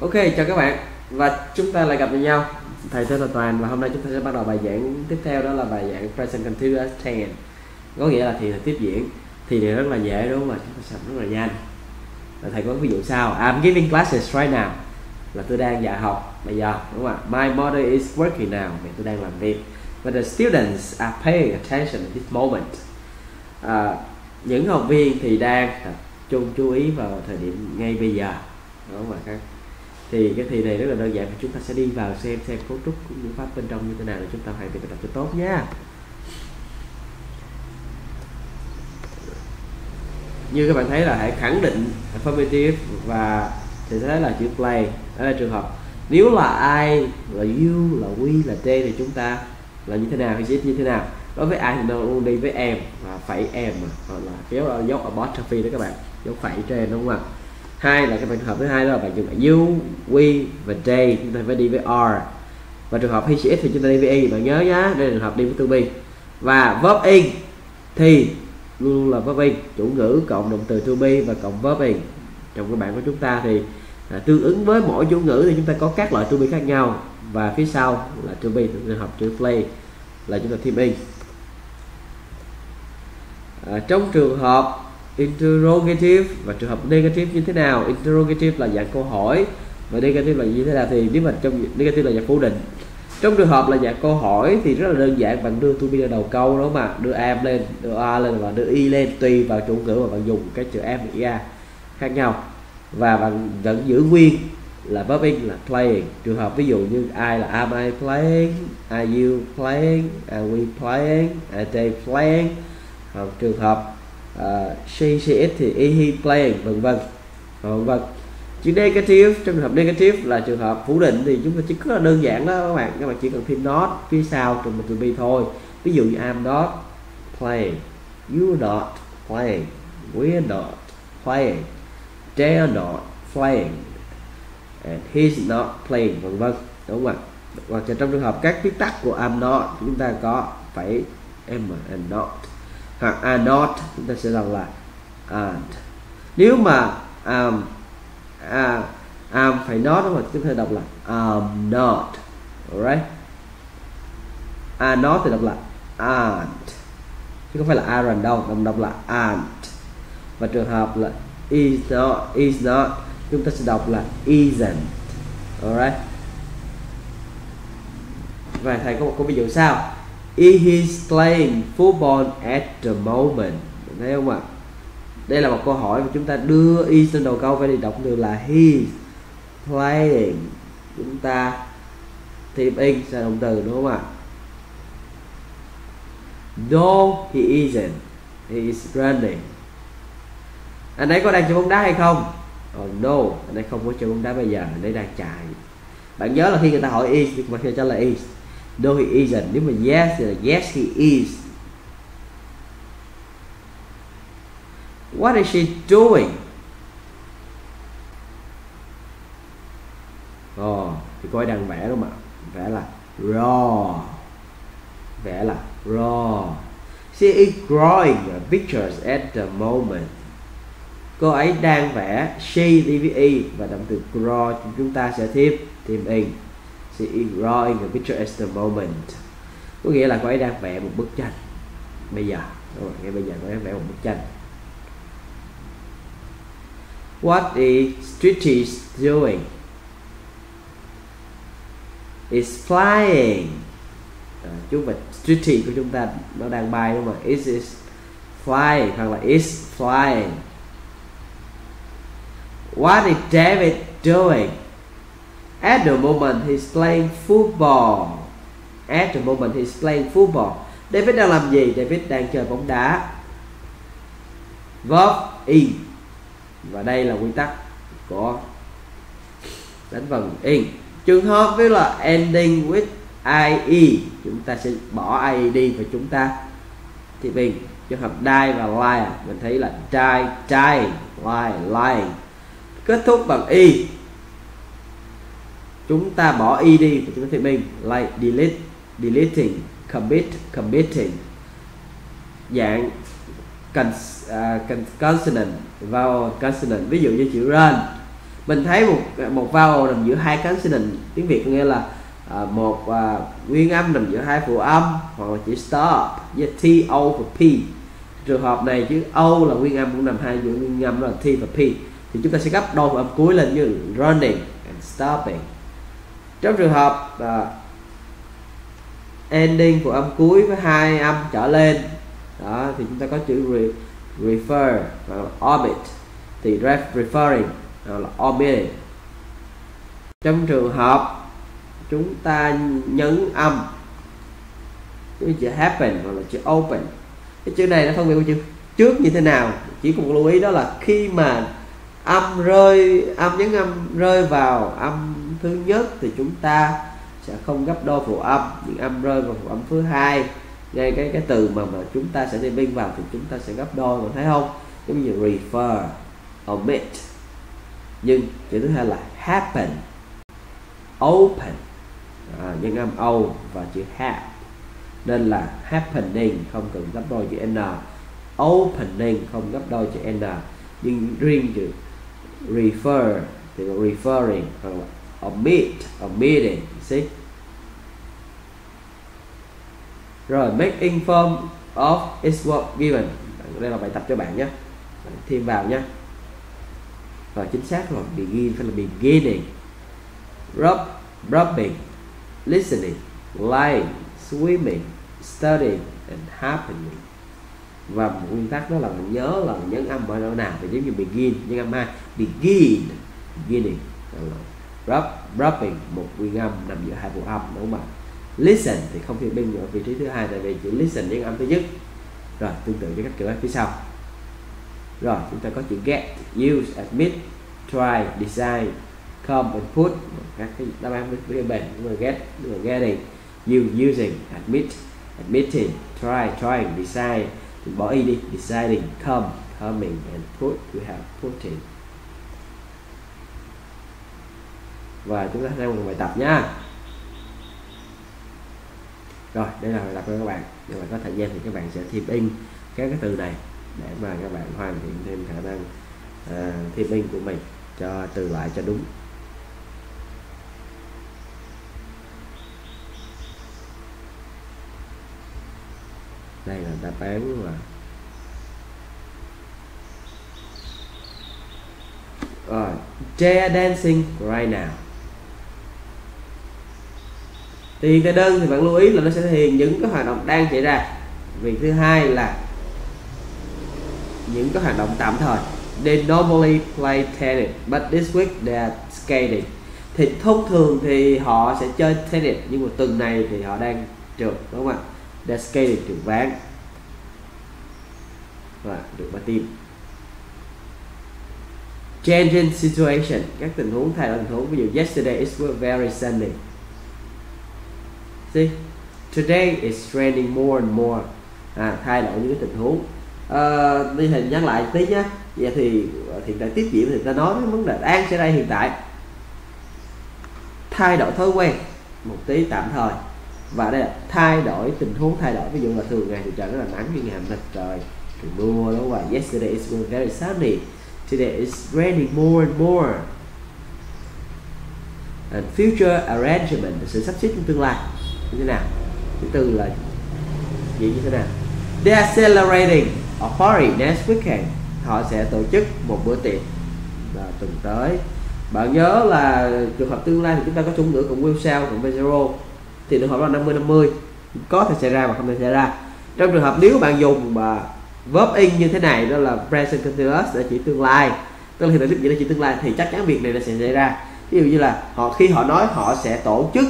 Ok, chào các bạn. Và chúng ta lại gặp lại nhau. Thầy tên là Toàn và hôm nay chúng ta sẽ bắt đầu bài giảng tiếp theo đó là bài giảng Present Continuous Tense có nghĩa là thì là tiếp diễn. Thì điều rất là dễ đúng không ạ? Chúng ta sạch rất là nhanh. Và thầy có ví dụ sau. I'm giving classes right now. Là tôi đang dạy học bây giờ đúng không ạ? My mother is working now. Mẹ tôi đang làm việc. Và the students are paying attention at this moment. À, những học viên thì đang tập trung chú ý vào thời điểm ngay bây giờ đúng không ạ các? Thì cái thì này rất là đơn giản chúng ta sẽ đi vào xem xem cấu trúc của ngữ pháp bên trong như thế nào để chúng ta hoàn thiện bài tập cho tốt nhé như các bạn thấy là hãy khẳng định affirmative và thì thấy là chữ play, đó là trường hợp. Nếu là ai, là you, là we, là t thì chúng ta là như thế nào thì như thế nào? Đối với ai thì nó luôn đi với em và phẩy em hoặc là kéo, dấu trophy đó các bạn, dấu phẩy trên, đúng không ạ? Hai là cái trường hợp thứ hai đó là bạn dùng you we và they. Chúng ta phải đi với r và trường hợp he she it thì chúng ta đi với y. Bạn nhớ nhá đây là trường hợp đi với to be và verb in thì luôn luôn là verb in chủ ngữ cộng động từ to be và cộng verb in. Trong các bạn của chúng ta thì à, tương ứng với mỗi chủ ngữ thì chúng ta có các loại to be khác nhau. Và phía sau là to be trường hợp chữ play là chúng ta thêm in. À, trong trường hợp interrogative. Và trường hợp negative như thế nào? Interrogative là dạng câu hỏi. Và negative là như thế nào thì nếu mà trong negative là dạng phủ định. Trong trường hợp là dạng câu hỏi thì rất là đơn giản, bạn đưa to be lên đầu câu đó mà. Đưa am lên, đưa a lên và đưa y lên, tùy vào chủ ngữ mà bạn dùng, cái chữ am và ia khác nhau. Và bạn vẫn giữ nguyên là verb là playing. Trường hợp ví dụ như ai là am I playing, are you playing, are we playing, are they playing? Hoặc trường hợp À, CCS thì he playing vân vân. Vân vân. Chữ negative, trong trường hợp negative là trường hợp phủ định thì chúng ta chỉ rất là đơn giản đó, các bạn. Các bạn chỉ cần thêm not phía sau trong một từ be thôi. Ví dụ như I'm not playing. You not playing. We're not playing. They are not playing. And he's not playing, vân vân. Đúng không ạ? Hoặc trong trường hợp các viết tắt của I'm not, chúng ta có phải am and not hoặc a not chúng ta sẽ đọc là and nếu mà um, uh, um phải not không chúng ta đọc là um not. Alright. Are not thì đọc là aren't chứ không phải là aren't đâu đọc đọc là aren't và trường hợp là is not is not chúng ta sẽ đọc là isn't. Alright. Và thầy có một câu ví dụ sao Is playing football at the moment? Thấy không ạ? Đây là một câu hỏi mà chúng ta đưa is lên đầu câu phải đi đọc từ là he playing. Chúng ta thêm in sang động từ đúng không ạ? No, he isn't. He is running. Anh ấy có đang chơi bóng đá hay không? Oh, no, anh ấy không có chơi bóng đá bây giờ, anh ấy đang chạy. Bạn nhớ là khi người ta hỏi is thì bạn phải trả lời is No he isn't Nếu mà yes thì là yes he is. What is she doing? Ồ, oh, thì cô ấy đang vẽ đúng không ạ? Vẽ là raw. Vẽ là raw. She is drawing pictures at the moment. Cô ấy đang vẽ She đi Và động từ draw chúng ta sẽ thêm thêm in. She is drawing a picture at the moment có nghĩa là cô ấy đang vẽ một bức tranh bây giờ đúng rồi, ngay bây giờ cô ấy vẽ một bức tranh What is Stitches doing? Is flying. À, chú vịt Stitchy của chúng ta nó đang bay đúng không? Is is flying hoặc là is flying. What is David doing? At the moment he's playing football. At the moment he's playing football. David đang làm gì? David đang chơi bóng đá. Verb in. Và đây là quy tắc của đánh vần in. Trường hợp với là ending with IE chúng ta sẽ bỏ IE đi và chúng ta thì mình Trường hợp die và lie mình thấy là die, die, lie, lying. Kết thúc bằng y chúng ta bỏ y đi và chúng ta thêm mình like delete deleting commit committing. Dạng cons, uh, consonant vowel consonant. Ví dụ như chữ run. Mình thấy một một vowel nằm giữa hai consonant. Tiếng việt nghĩa là à, một à, nguyên âm nằm giữa hai phụ âm hoặc là chữ stop với t o và p. Trường hợp này chữ o là nguyên âm cũng nằm hai giữa nguyên âm đó là t và p. Thì chúng ta sẽ gấp đôi phụ âm cuối lên như running and stopping trong trường hợp uh, ending của âm cuối với hai âm trở lên đó thì chúng ta có chữ re, refer và orbit thì ref, referring hoặc là orbit. Trong trường hợp chúng ta nhấn âm chữ chữ happen hoặc là chữ open cái chữ này nó phân biệt với chữ trước như thế nào? Chỉ cùng lưu ý đó là khi mà âm rơi âm nhấn âm rơi vào âm thứ nhất thì chúng ta sẽ không gấp đôi phụ âm những âm rơi vào phụ âm thứ hai. Ngay cái cái từ mà mà chúng ta sẽ đi bên vào thì chúng ta sẽ gấp đôi mà thấy không? Giống như refer omit. Nhưng chữ thứ hai là happen open. À, nhân âm o và chữ have. Nên là happening không cần gấp đôi chữ n. Opening không gấp đôi chữ n. Nhưng riêng chữ refer thì referring hoặc là omit omitting see rồi, make inform of is what given. Đây là bài tập cho bạn nhé. Bạn thêm vào nhé. Và chính xác rồi. Begin phải là beginning. Rub, rubbing, listening, lying, swimming, studying and happening. Và một nguyên tắc đó là mình nhớ là nhấn âm ở đâu nào, thì giống như begin, nhấn âm hai begin, beginning rub, rubbing một nguyên âm nằm giữa hai phụ âm, đúng không ạ? Listen thì không thể bên ở vị trí thứ hai, tại vì chữ listen với âm thứ nhất. Rồi, tương tự với các kiểu phía sau. Rồi, chúng ta có chữ get, use, admit, try, design, come and put các cái đáp án với bên chúng mà get người getting you, using, admit, admitting, try, trying, design. Thì bỏ y đi, deciding, come, coming and put we have putting và chúng ta sẽ một bài tập nha. Rồi đây là bài tập của các bạn. Nếu mà có thời gian thì các bạn sẽ thêm in các cái từ này để mà các bạn hoàn thiện thêm khả năng à, thêm in của mình cho từ lại cho đúng. Đây là đáp án mà rồi they dancing right now thì cái đơn thì bạn lưu ý là nó sẽ thể hiện những cái hoạt động đang xảy ra. Việc thứ hai là những cái hoạt động tạm thời. They normally play tennis, but this week they are skating. Thì thông thường thì họ sẽ chơi tennis, nhưng mà tuần này thì họ đang trượt, đúng không ạ? They're skating, trượt ván. Và được ba tim. Changing situation, các tình huống thay đổi tình huống. Ví dụ, yesterday it was very sunny see today is raining more and more. À, thay đổi những cái tình huống. À, đi hình nhắc lại tí nhé. Vậy thì ờ, hiện tại tiếp diễn thì ta nói cái vấn đề đang xảy ra hiện tại. Thay đổi thói quen một tí tạm thời. Và đây là thay đổi tình huống thay đổi. Ví dụ là thường ngày thì trời rất là nắng nhưng ngày hôm nay trời thì mưa đúng không ạ? Yesterday it was very sunny. Today it's raining more and more. And future arrangement sự sắp xếp trong tương lai như thế nào? Thứ tư là gì như thế nào? They are celebrating a party next weekend. Họ sẽ tổ chức một bữa tiệc và tuần tới. Bạn nhớ là trường hợp tương lai thì chúng ta có chung nữa cùng will sao cộng zero thì trường hợp là 50 50 có thể xảy ra và không thể xảy ra. Trong trường hợp nếu bạn dùng mà verb in như thế này, đó là present continuous, để chỉ tương lai, tức là hiện tại tiếp diễn chỉ tương lai, thì chắc chắn việc này nó sẽ xảy ra. Ví dụ như là họ, khi họ nói, họ sẽ tổ chức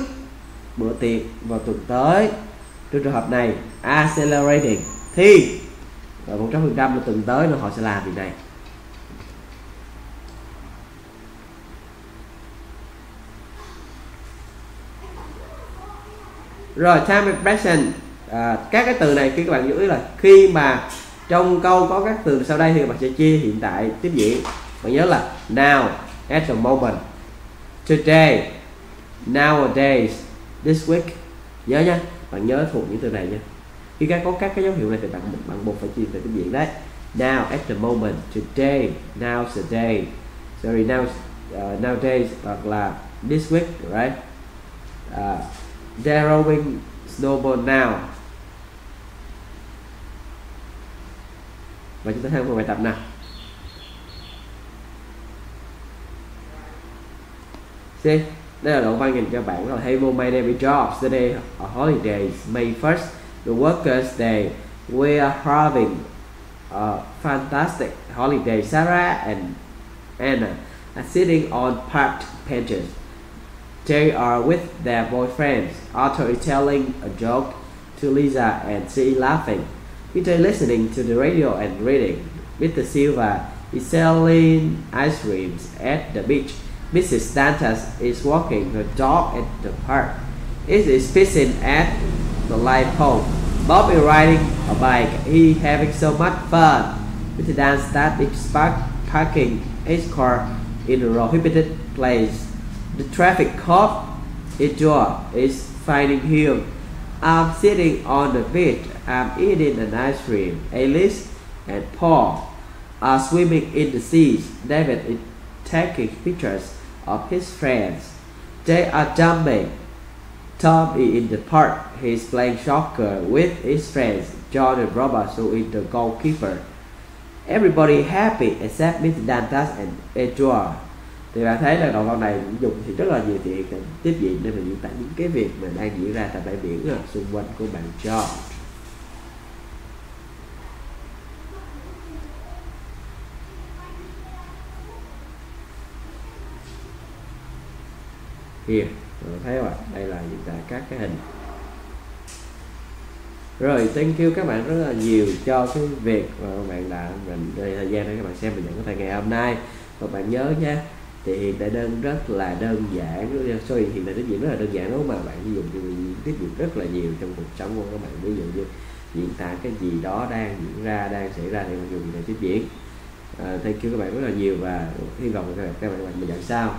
bữa tiệc vào tuần tới. Trong trường hợp này accelerating thì một trăm phần trăm là tuần tới là họ sẽ làm việc này. Rồi time expression. À, các cái từ này khi các bạn lưu ý là khi mà trong câu có các từ sau đây thì các bạn sẽ chia hiện tại tiếp diễn. Bạn nhớ là now at the moment today nowadays this week. Nhớ nha. Bạn nhớ thuộc những từ này nha. Khi các có các cái dấu hiệu này thì bạn bạn buộc phải chuyển từ tiếng việt đấy. Now at the moment. Today. Now the day. Sorry now uh, ờ, nowadays hoặc là this week right? Uh, they're rolling snowball now. Và chúng ta thêm một bài tập nào? See, đây là đoạn văn dành cho bạn là Hey my name is Jobs. Today are holidays. May 1st, the workers' day. We are having a fantastic holiday. Sarah and Anna are sitting on parked benches. They are with their boyfriends. Arthur is telling a joke to Lisa and she is laughing. Peter is listening to the radio and reading. Mr. Silva is selling ice creams at the beach. Mrs. Dantas is walking her dog at the park. It is fishing at the light pole. Bob is riding a bike. He having so much fun. Mr. Dantas is park, parking his car in a prohibited place. The traffic cop is Edward is finding him. I'm sitting on the beach. I'm eating an ice cream. Alice and Paul are swimming in the sea. David is taking pictures of his friends. They are jumping. Tom is in the park. he is playing soccer with his friends. John and Robert who is the goalkeeper. Everybody happy except Mr. Dantas and Edward. Thì bạn thấy là đoạn văn này dùng thì rất là nhiều thì tiếp diện để mình diễn tả những cái việc mà đang diễn ra tại bãi biển xung quanh của bạn George. Here, bạn thấy rồi, đây là hiện tại các cái hình. Rồi thank you các bạn rất là nhiều cho cái việc mà các bạn đã dành thời gian để các bạn xem mình nhận cái thời ngày hôm nay. Và bạn nhớ nha thì hiện tại đơn rất là đơn giản. Sorry hiện tại tiếng diện rất là đơn giản đúng mà bạn sử dụng tiết diện rất là nhiều trong cuộc sống của các bạn. Ví dụ như diễn tả cái gì đó đang diễn ra đang xảy ra thì mình dùng để tiết diễn à, thank you các bạn rất là nhiều và hy vọng các bạn các bạn mình nhận sau